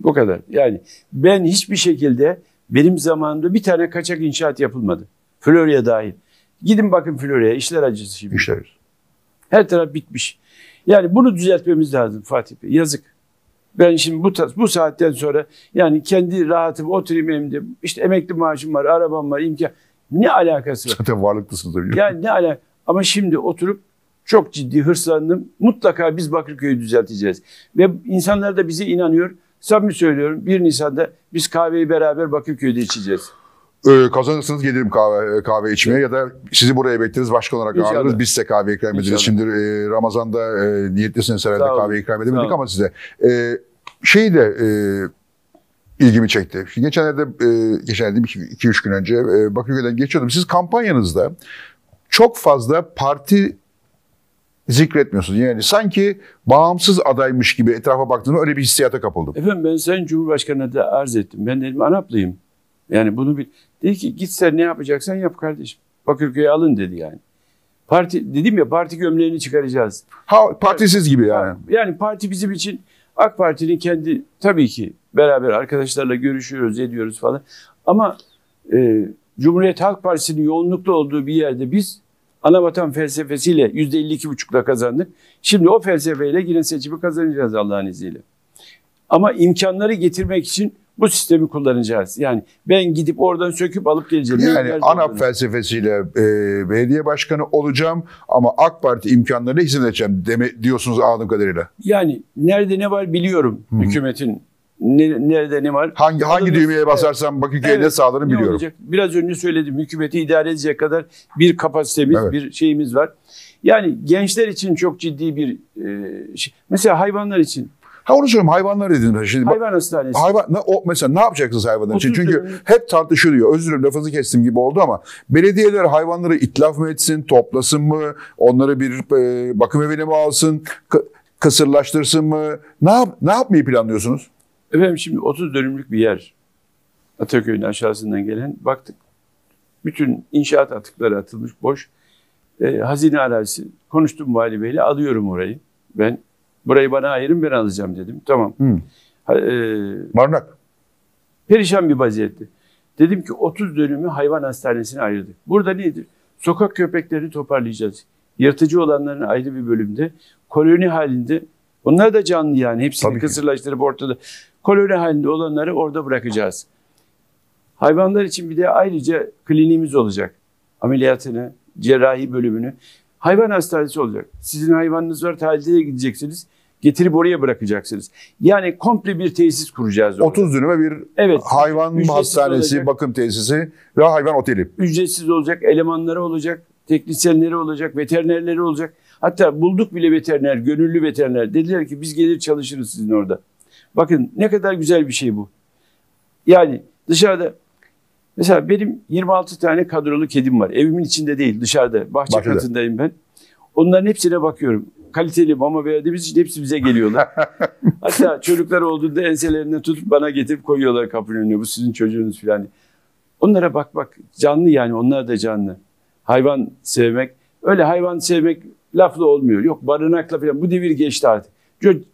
Bu kadar. Yani ben hiçbir şekilde benim zamanımda bir tane kaçak inşaat yapılmadı. Florya dahil. Gidin bakın Florya'ya işler acısı şimdi. İşler. Her taraf bitmiş. Yani bunu düzeltmemiz lazım Fatih Bey. Yazık. Ben şimdi bu bu saatten sonra yani kendi rahatım oturayım evimde. İşte emekli maaşım var, arabam var, imkan. Ne alakası var? Zaten varlıklısınız da biliyorum. Yani ne ala Ama şimdi oturup çok ciddi hırslandım. Mutlaka biz Bakırköy'ü düzelteceğiz. Ve insanlar da bize inanıyor. Samimi söylüyorum 1 Nisan'da biz kahveyi beraber Bakırköy'de içeceğiz. Ee, kazanırsanız gelirim kahve, kahve içmeye ya da sizi buraya bekleriz başkan olarak İnşallah. ağırlarız. Biz size kahve ikram ederiz. İnşallah. Şimdi e, Ramazan'da e, niyetlisiniz herhalde kahve ikram edemedik ama size. E, şey de e, ilgimi çekti. Şimdi geçenlerde, e, geçenlerde 2-3 gün önce e, Bakırköy'den geçiyordum. Siz kampanyanızda çok fazla parti zikretmiyorsunuz. Yani sanki bağımsız adaymış gibi etrafa baktığımda öyle bir hissiyata kapıldım. Efendim ben Sayın Cumhurbaşkanı'na da arz ettim. Ben dedim Anaplıyım. Yani bunu bir... Dedi ki git sen ne yapacaksan yap kardeşim. Bakırköy'ü alın dedi yani. Parti dedim ya parti gömleğini çıkaracağız. Ha, partisiz gibi yani. Yani parti bizim için AK Parti'nin kendi tabii ki beraber arkadaşlarla görüşüyoruz, ediyoruz falan. Ama e, Cumhuriyet Halk Partisi'nin yoğunluklu olduğu bir yerde biz anavatan felsefesiyle yüzde 52,5'la kazandık. Şimdi o felsefeyle yine seçimi kazanacağız Allah'ın izniyle. Ama imkanları getirmek için bu sistemi kullanacağız. Yani ben gidip oradan söküp alıp geleceğim. Yani ANAP felsefesiyle e, belediye başkanı olacağım ama AK Parti imkanlarıyla hizmet edeceğim deme, diyorsunuz anladığım kadarıyla. Yani nerede ne var biliyorum hükümetin. Ne, nerede ne var? Hangi hangi Alınır. düğmeye basarsam Bakırköy'e ne Evet, ne biliyorum. olacak? Biraz önce söyledim. Hükümeti idare edecek kadar bir kapasitemiz, Evet. bir şeyimiz var. Yani gençler için çok ciddi bir e, şey. Mesela hayvanlar için. Ha onu söyleyeyim hayvanlar dediniz. Şimdi Hayvan hastanesi. Hayvan, o mesela ne yapacaksınız hayvanlar için? Çünkü dönüm- hep tartışılıyor. Özür dilerim lafınızı kestim gibi oldu ama belediyeler hayvanları itlaf mı etsin, toplasın mı, onları bir e, bakım evine mi alsın, kı- kısırlaştırsın mı? Ne, yap, ne yapmayı planlıyorsunuz? Efendim şimdi 30 dönümlük bir yer. Ataköy'ün aşağısından gelen baktık. Bütün inşaat atıkları atılmış boş. E, hazine arazisi. Konuştum vali beyle alıyorum orayı. Ben burayı bana ayırın ben alacağım dedim. Tamam. Hı. Ha, e, Barınak. perişan bir vaziyette. Dedim ki 30 dönümü hayvan hastanesine ayırdık. Burada nedir? Sokak köpeklerini toparlayacağız. Yırtıcı olanların ayrı bir bölümde koloni halinde onlar da canlı yani hepsini Tabii kısırlaştırıp ortada koloni halinde olanları orada bırakacağız. Hayvanlar için bir de ayrıca kliniğimiz olacak. Ameliyatını, cerrahi bölümünü. Hayvan hastanesi olacak. Sizin hayvanınız var tahlile gideceksiniz. Getirip oraya bırakacaksınız. Yani komple bir tesis kuracağız orada. 30 dönüme bir Evet. hayvan hastanesi, olacak. bakım tesisi ve hayvan oteli. ücretsiz olacak, elemanları olacak, teknisyenleri olacak, veterinerleri olacak. Hatta bulduk bile veteriner, gönüllü veteriner. Dediler ki biz gelir çalışırız sizin orada. Bakın ne kadar güzel bir şey bu. Yani dışarıda mesela benim 26 tane kadrolu kedim var. Evimin içinde değil dışarıda. Bahçe Bahçede. katındayım ben. Onların hepsine bakıyorum. Kaliteli mama verdiğimiz için hepsi bize geliyorlar. Hatta çocuklar olduğunda enselerinden tutup bana getirip koyuyorlar kapının önüne. Bu sizin çocuğunuz falan. Onlara bak bak canlı yani onlar da canlı. Hayvan sevmek öyle hayvan sevmek lafla olmuyor. Yok barınakla falan bu devir geçti artık.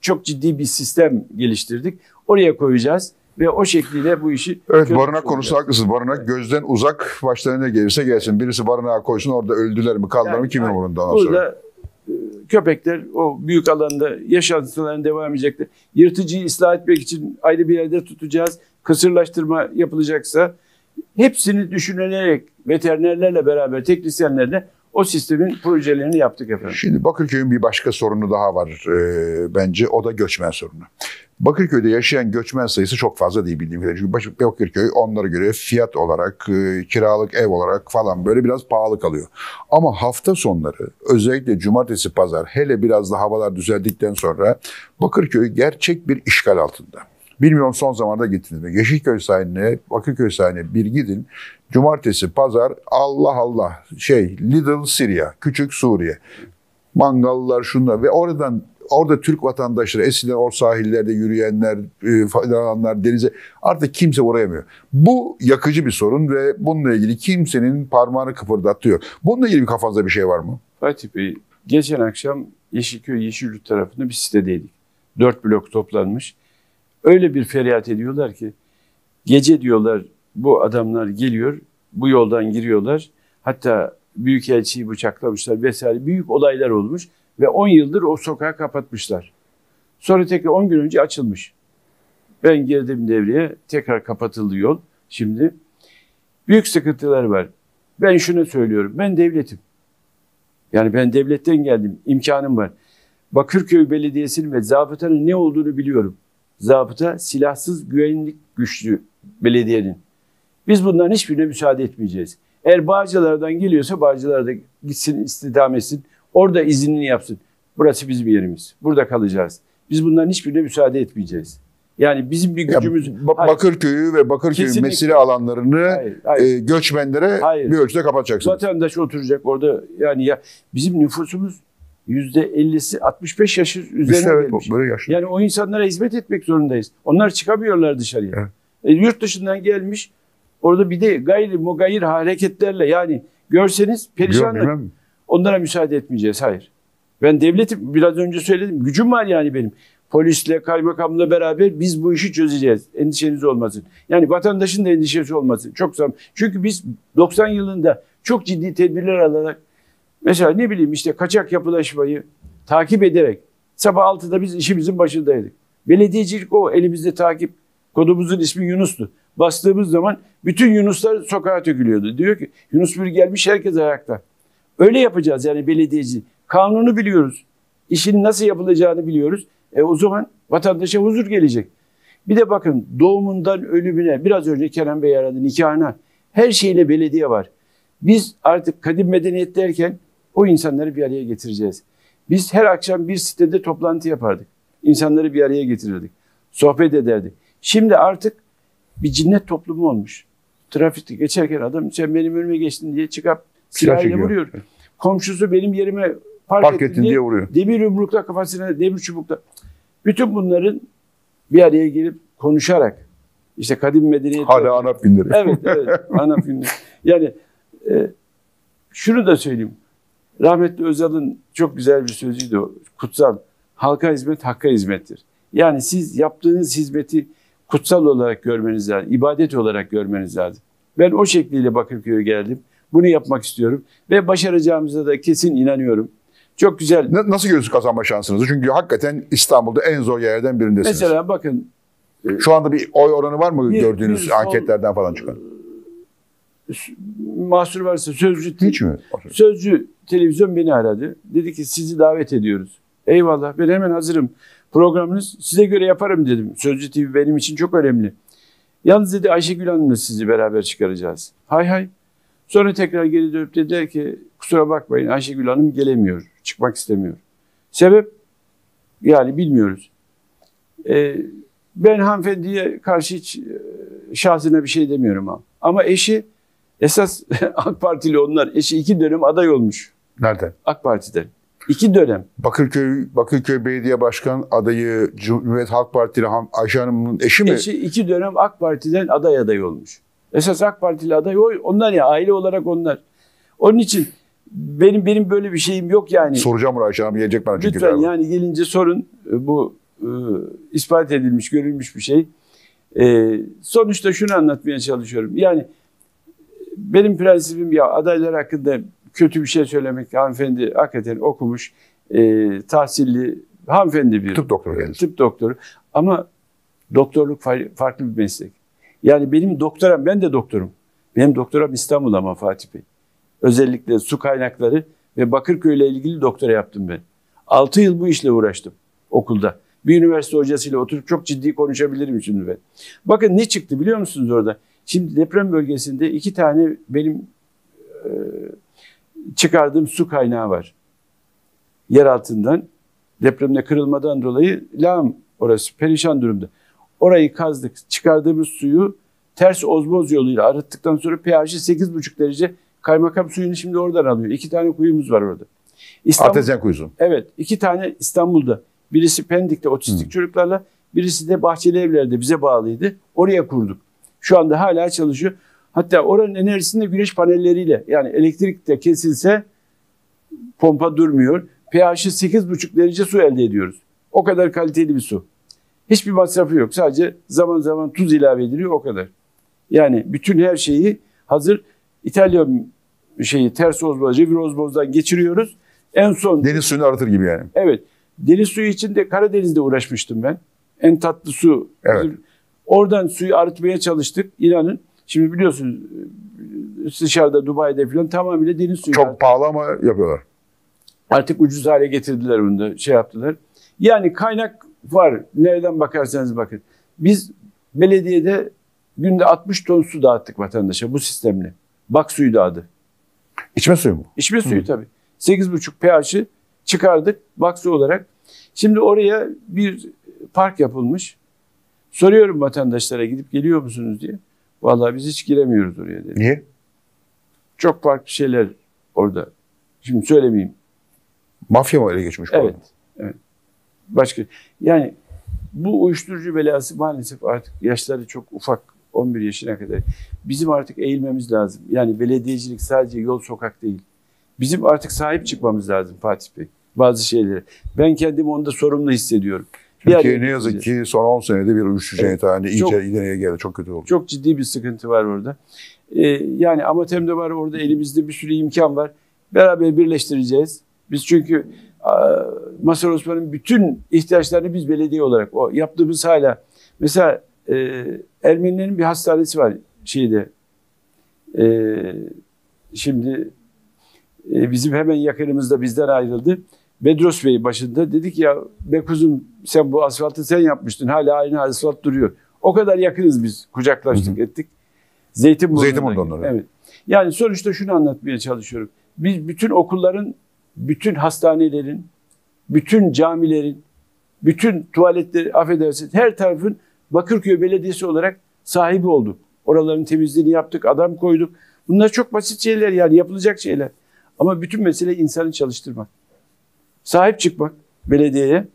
Çok, ciddi bir sistem geliştirdik. Oraya koyacağız ve o şekliyle bu işi Evet barınak konusu haklısınız. Barınak gözden uzak başlarına gelirse gelsin. Birisi barınağa koysun orada öldüler mi kaldılar mı Yani kimin aynen. umurunda ondan sonra. Burada e, köpekler o büyük alanda yaşantılarına devam edecekler. Yırtıcıyı ıslah etmek için ayrı bir yerde tutacağız. Kısırlaştırma yapılacaksa hepsini düşünülerek veterinerlerle beraber teknisyenlerle o sistemin projelerini yaptık efendim. Şimdi Bakırköy'ün bir başka sorunu daha var e, bence. O da göçmen sorunu. Bakırköy'de yaşayan göçmen sayısı çok fazla değil bildiğim kadarıyla. Çünkü Bakırköy onlara göre fiyat olarak, e, kiralık ev olarak falan böyle biraz pahalı kalıyor. Ama hafta sonları özellikle cumartesi pazar hele biraz da havalar düzeldikten sonra Bakırköy gerçek bir işgal altında. Bilmiyorum son zamanlarda gittiniz mi? Yeşilköy sahiline, Bakırköy sahiline bir gidin. Cumartesi, pazar Allah Allah şey Little Syria, küçük Suriye. Mangallar şunlar ve oradan orada Türk vatandaşları eskiden o sahillerde yürüyenler, e, faydalananlar denize artık kimse uğrayamıyor. Bu yakıcı bir sorun ve bununla ilgili kimsenin parmağını kıpırdatıyor. Bununla ilgili kafanızda bir şey var mı? Fatih Bey, geçen akşam Yeşilköy Yeşilyurt tarafında bir sitedeydik. Dört blok toplanmış. Öyle bir feryat ediyorlar ki gece diyorlar bu adamlar geliyor, bu yoldan giriyorlar. Hatta Büyükelçiyi bıçaklamışlar vesaire büyük olaylar olmuş ve 10 yıldır o sokağı kapatmışlar. Sonra tekrar 10 gün önce açılmış. Ben girdim devreye, tekrar kapatıldı yol. Şimdi büyük sıkıntılar var. Ben şunu söylüyorum, ben devletim. Yani ben devletten geldim, imkanım var. Bakırköy Belediyesi'nin ve zabıtanın ne olduğunu biliyorum. Zabıta silahsız güvenlik güçlü belediyenin. Biz bunların hiçbirine müsaade etmeyeceğiz. Eğer Bağcılar'dan geliyorsa Bağcılar'da gitsin, istidam etsin. Orada izinini yapsın. Burası bizim yerimiz. Burada kalacağız. Biz bunların hiçbirine müsaade etmeyeceğiz. Yani bizim bir Ya, gücümüz... Ba- Hayır. Bakırköy'ü ve Bakırköy Kesinlikle. mesire alanlarını Hayır, hayır. e, göçmenlere Hayır. bir ölçüde kapatacaksınız. Vatandaş oturacak orada. Yani ya bizim nüfusumuz yüzde 50'si 65 yaş üzerine de evet, gelmiş. böyle yaşlı. Yani o insanlara hizmet etmek zorundayız. Onlar çıkamıyorlar dışarıya. Evet. E, yurt dışından gelmiş. Orada bir de gayri mugayir hareketlerle yani görseniz Biliyorum, perişan. bilmem mi? Onlara müsaade etmeyeceğiz. Hayır. Ben devletim biraz önce söyledim. Gücüm var yani benim. Polisle, kaymakamla beraber biz bu işi çözeceğiz. Endişeniz olmasın. Yani vatandaşın da endişesi olmasın. Çok zam. Çünkü biz 90 yılında çok ciddi tedbirler alarak mesela ne bileyim işte kaçak yapılaşmayı takip ederek sabah 6'da biz işimizin başındaydık. Belediyecilik o elimizde takip. Kodumuzun ismi Yunus'tu. Bastığımız zaman bütün Yunuslar sokağa dökülüyordu. Diyor ki Yunus bir gelmiş herkes ayakta. Öyle yapacağız yani belediyeci. Kanunu biliyoruz. İşin nasıl yapılacağını biliyoruz. E o zaman vatandaşa huzur gelecek. Bir de bakın doğumundan ölümüne biraz önce Kenan Bey aradı nikahına her şeyle belediye var. Biz artık kadim medeniyet derken o insanları bir araya getireceğiz. Biz her akşam bir sitede toplantı yapardık. İnsanları bir araya getirirdik. Sohbet ederdik. Şimdi artık bir cinnet toplumu olmuş. Trafikte geçerken adam sen benim önüme geçtin diye çıkıp Silah silahıyla vuruyor. Komşusu benim yerime park, Park ettin, ettin diye vuruyor. Demir yumrukla kafasına, demir çubukla. Bütün bunların bir araya gelip konuşarak işte kadim medeniyet Hala ANAP binleri. Evet, evet. Ana filmde. Yani e, şunu da söyleyeyim. Rahmetli Özal'ın çok güzel bir sözüydü o. Kutsal. Halka hizmet hakka hizmettir. Yani siz yaptığınız hizmeti kutsal olarak görmeniz lazım. ibadet olarak görmeniz lazım. Ben o şekliyle Bakırköy'e geldim. Bunu yapmak istiyorum. Ve başaracağımıza da kesin inanıyorum. Çok güzel. Na- Nasıl görüyorsunuz kazanma şansınızı? Çünkü hakikaten İstanbul'da en zor yerlerden birindesiniz. Mesela bakın Şu anda bir oy oranı var mı Bir- gördüğünüz bir anketlerden falan çıkan? mahsur varsa sözcü Hiç mi? Sözcü televizyon beni aradı. Dedi ki sizi davet ediyoruz. Eyvallah ben hemen hazırım. Programınız size göre yaparım dedim. Sözcü TV benim için çok önemli. Yalnız dedi Ayşegül Hanım'la sizi beraber çıkaracağız. Hay hay. Sonra tekrar geri dönüp dediler ki kusura bakmayın Ayşegül Hanım gelemiyor. Çıkmak istemiyor. Sebep? Yani bilmiyoruz. Ee, ben hanımefendiye karşı hiç e, şahsına bir şey demiyorum ama. Ama eşi esas AK Partili onlar. Eşi iki dönem aday olmuş Nereden? AK Parti'den. İki dönem. Bakırköy Bakırköy Belediye Başkan adayı Cumhuriyet Halk Partili Ayşe Hanım'ın eşi mi? Eşi iki dönem AK Parti'den aday aday olmuş. Esas AK Partili aday o. Onlar ya aile olarak onlar. Onun için benim benim böyle bir şeyim yok yani. Soracağım Ayşe Hanım gelecek bana çünkü. Lütfen galiba. yani gelince sorun. Bu e, ispat edilmiş, görülmüş bir şey. E, sonuçta şunu anlatmaya çalışıyorum. Yani benim prensibim ya adaylar hakkında kötü bir şey söylemek. Hanımefendi hakikaten okumuş, e, tahsilli, hanımefendi bir Tıp doktoru kendisi. tıp doktoru. Ama doktorluk fa- farklı bir meslek. Yani benim doktoram, ben de doktorum. Benim doktoram İstanbul ama Fatih Bey. Özellikle su kaynakları ve Bakırköy ile ilgili doktora yaptım ben. 6 yıl bu işle uğraştım okulda. Bir üniversite hocasıyla oturup çok ciddi konuşabilirim şimdi ben. Bakın ne çıktı biliyor musunuz orada? Şimdi deprem bölgesinde iki tane benim e, çıkardığım su kaynağı var. Yer altından depremde kırılmadan dolayı lağım orası perişan durumda. Orayı kazdık. Çıkardığımız suyu ters ozmoz yoluyla arıttıktan sonra pH'i 8,5 derece kaymakam suyunu şimdi oradan alıyor. İki tane kuyumuz var orada. İstanbul, Artezyen kuyusu. Evet. iki tane İstanbul'da. Birisi Pendik'te otistik çocuklarla, birisi de Bahçeli Evler'de bize bağlıydı. Oraya kurduk. Şu anda hala çalışıyor. Hatta oranın enerjisini de güneş panelleriyle yani elektrik de kesilse pompa durmuyor. pH'i 8,5 derece su elde ediyoruz. O kadar kaliteli bir su. Hiçbir masrafı yok. Sadece zaman zaman tuz ilave ediliyor o kadar. Yani bütün her şeyi hazır İtalyan şeyi ters ozmoz, revir ozmozdan geçiriyoruz. En son Deniz suyunu arıtır gibi yani. Evet. Deniz suyu için de Karadeniz'de uğraşmıştım ben. En tatlı su. Evet. Oradan suyu arıtmaya çalıştık. İnanın. Şimdi biliyorsunuz dışarıda Dubai'de falan tamamıyla deniz suyu. Çok pahalı ama yapıyorlar. Artık ucuz hale getirdiler bunu da şey yaptılar. Yani kaynak var. Nereden bakarsanız bakın. Biz belediyede günde 60 ton su dağıttık vatandaşa bu sistemle. Bak suyu da adı. İçme suyu mu? İçme suyu tabii. 8,5 pH'ı çıkardık bak su olarak. Şimdi oraya bir park yapılmış. Soruyorum vatandaşlara gidip geliyor musunuz diye. Vallahi biz hiç giremiyoruz oraya dedi. Niye? Çok farklı şeyler orada. Şimdi söylemeyeyim. Mafya mı ele geçmiş? Evet. Evet. Başka yani bu uyuşturucu belası maalesef artık yaşları çok ufak 11 yaşına kadar. Bizim artık eğilmemiz lazım. Yani belediyecilik sadece yol sokak değil. Bizim artık sahip çıkmamız lazım Fatih Bey. Bazı şeylere. Ben kendimi onda sorumlu hissediyorum. Türkiye ne yazık ki son 10 senede bir uyuşturucu Evet. evet. iyice ileriye geldi. Çok kötü oldu. Çok ciddi bir sıkıntı var orada. Ee, yani Amatem'de var orada elimizde bir sürü imkan var. Beraber birleştireceğiz. Biz çünkü Masar Osman'ın bütün ihtiyaçlarını biz belediye olarak o yaptığımız hala mesela e, Ermenilerin bir hastanesi var şeyde. E, şimdi e, bizim hemen yakınımızda bizden ayrıldı. Bedros Bey başında dedi ki ya be kuzum sen bu asfaltı sen yapmıştın. Hala aynı asfalt duruyor. O kadar yakınız biz. Kucaklaştık ettik. Zeytinburnu'na. Zeytinburnu'ndan oraya. Evet. Yani sonuçta şunu anlatmaya çalışıyorum. Biz bütün okulların, bütün hastanelerin, bütün camilerin, bütün tuvaletleri affedersiniz her tarafın Bakırköy Belediyesi olarak sahibi olduk. Oraların temizliğini yaptık, adam koyduk. Bunlar çok basit şeyler yani yapılacak şeyler. Ama bütün mesele insanı çalıştırmak. Sahip çıkmak belediyeye.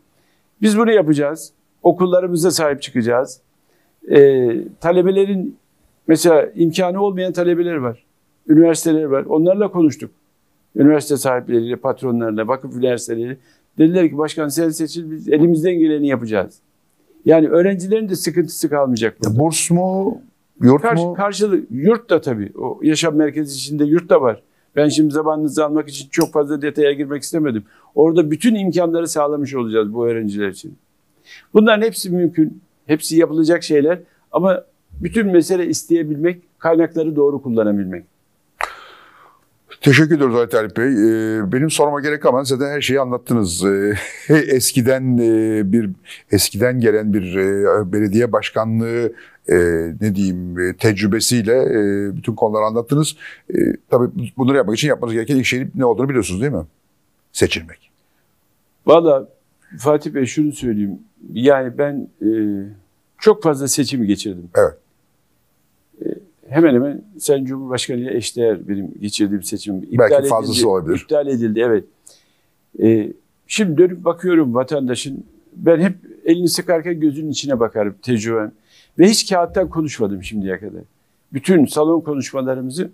Biz bunu yapacağız. Okullarımıza sahip çıkacağız. Ee, talebelerin mesela imkanı olmayan talebeler var. Üniversiteler var. Onlarla konuştuk. Üniversite sahipleriyle, patronlarla, vakıf üniversiteleri. Dediler ki başkan sen seçil biz elimizden geleni yapacağız. Yani öğrencilerin de sıkıntısı kalmayacak burada. Burs mu? Yurt Karşı, mu? karşılık yurt da tabii. O yaşam merkezi içinde yurt da var. Ben şimdi zamanınızı almak için çok fazla detaya girmek istemedim. Orada bütün imkanları sağlamış olacağız bu öğrenciler için. Bunların hepsi mümkün. Hepsi yapılacak şeyler. Ama bütün mesele isteyebilmek, kaynakları doğru kullanabilmek. Teşekkür ediyoruz Halit Alp Bey. Ee, benim sorma gerek ama zaten her şeyi anlattınız. Ee, eskiden e, bir eskiden gelen bir e, belediye başkanlığı e, ne diyeyim tecrübesiyle bütün konuları anlattınız. Tabii bunları yapmak için yapmanız gereken ilk şeyin ne olduğunu biliyorsunuz değil mi? Seçilmek. Valla Fatih Bey şunu söyleyeyim. Yani ben e, çok fazla seçim geçirdim. Evet. E, hemen hemen Sayın Cumhurbaşkanı ile eşdeğer benim geçirdiğim seçim. Belki fazlası olabilir. İptal edildi evet. E, şimdi dönüp bakıyorum vatandaşın. Ben hep elini sıkarken gözünün içine bakarım tecrübem. Ve hiç kağıttan konuşmadım şimdiye kadar. Bütün salon konuşmalarımızı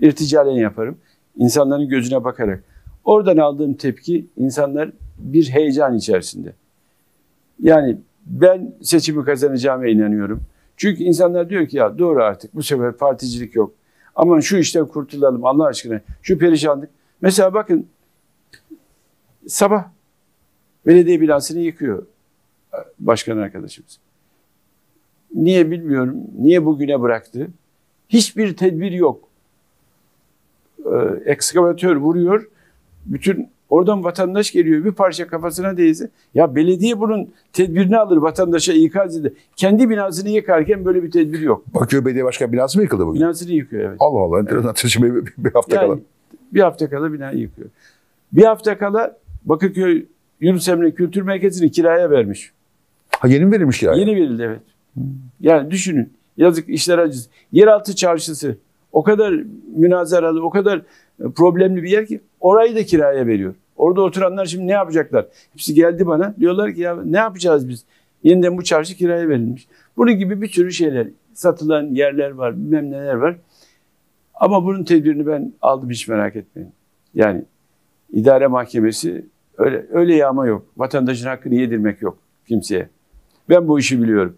irticalen yaparım. İnsanların gözüne bakarak. Oradan aldığım tepki insanlar bir heyecan içerisinde. Yani ben seçimi kazanacağıma inanıyorum. Çünkü insanlar diyor ki ya doğru artık bu sefer particilik yok. Aman şu işten kurtulalım Allah aşkına. Şu perişanlık. Mesela bakın sabah belediye binasını yıkıyor başkan arkadaşımız. Niye bilmiyorum. Niye bugüne bıraktı? Hiçbir tedbir yok. Ee, ekskavatör vuruyor. Bütün oradan vatandaş geliyor bir parça kafasına değse. Ya belediye bunun tedbirini alır vatandaşa ikaz eder. Kendi binasını yıkarken böyle bir tedbir yok. Bakıyor Belediye Başkanı binası mı yıkıldı bugün? Binasını yıkıyor evet. Allah Allah enteresan. Seçime bir, bir hafta Yani kala. bir hafta kala binayı yıkıyor. Bir hafta kala Bakırköy Yunus Emre Kültür Merkezi'ni kiraya vermiş. Ha, yeni mi verilmiş kiraya? Yeni verildi evet. Yani düşünün. Yazık işler acısı. Yeraltı çarşısı o kadar münazaralı, o kadar problemli bir yer ki orayı da kiraya veriyor. Orada oturanlar şimdi ne yapacaklar? Hepsi geldi bana. Diyorlar ki ya ne yapacağız biz? Yeniden bu çarşı kiraya verilmiş. Bunun gibi bir sürü şeyler. Satılan yerler var, bilmem neler var. Ama bunun tedbirini ben aldım hiç merak etmeyin. Yani idare mahkemesi öyle öyle yağma yok. Vatandaşın hakkını yedirmek yok kimseye. Ben bu işi biliyorum.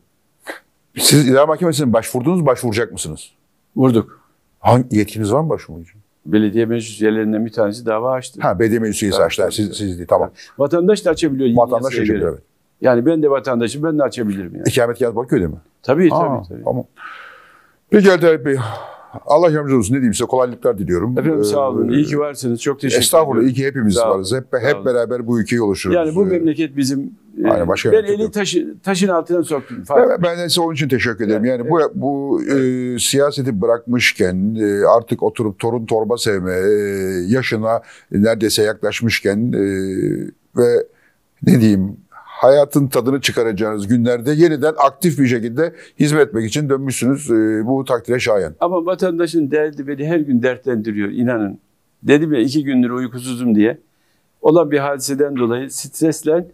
Siz idare mahkemesine başvurdunuz, başvuracak mısınız? Vurduk. Hangi yetkiniz var mı başvurmak için? Belediye meclis üyelerinden bir tanesi dava açtı. Ha belediye meclis üyesi açtı. Siz, siz değil. Tamam. Vatandaş da açabiliyor. Vatandaş açabilir göre. evet. Yani ben de vatandaşım ben de açabilirim yani. İkametgah Baköy'de mi? Tabii Aa, tabii tabii. Tamam. Peki Alper Bey. Allah yardımcınız olsun. Ne diyeyim size kolaylıklar diliyorum. Efendim sağ olun. Ee, İyi ki varsınız. Çok teşekkür Estağfurullah. ediyorum. İyi ki hepimiz Sağ olun. varız. Hep, hep olun. beraber bu ülkeyi oluşturuyoruz. Yani bu Ee, memleket bizim. e, Aynen, başka ben eli taşı, taşın altına soktum. Fatih. Ben, ben size onun için teşekkür ederim. Evet, Yani bu bu e, siyaseti bırakmışken e, artık oturup torun torba sevme e, yaşına neredeyse yaklaşmışken e, ve ne diyeyim hayatın tadını çıkaracağınız günlerde yeniden aktif bir şekilde hizmet etmek için dönmüşsünüz. E, bu takdire şayan. Ama vatandaşın derdi beni her gün dertlendiriyor inanın. Dedim ya iki gündür uykusuzum diye. Olan bir hadiseden dolayı stresle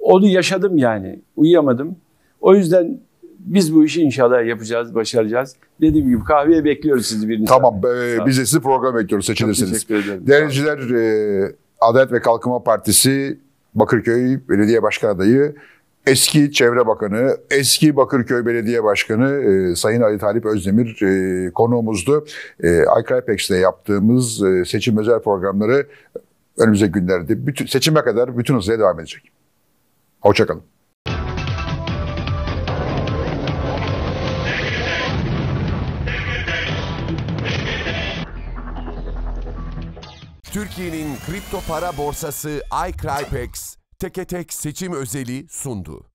onu yaşadım yani. Uyuyamadım. O yüzden biz bu işi inşallah yapacağız, başaracağız. Dediğim gibi kahveye bekliyoruz sizi bir Nisan. Tamam e, biz de sizi program bekliyoruz Çok seçilirsiniz. teşekkür ederim. Değerliciler e, Adalet ve Kalkınma Partisi Bakırköy Belediye Başkan Adayı eski Çevre Bakanı, eski Bakırköy Belediye Başkanı e, Sayın Ali Talip Özdemir e, konuğumuzdu. E, iCrypex'te yaptığımız e, seçim özel programları önümüzdeki günlerde bütün, seçime kadar bütün hızıyla devam edecek. Hoşçakalın. Türkiye'nin kripto para borsası iCrypex teke tek seçim özeli sundu.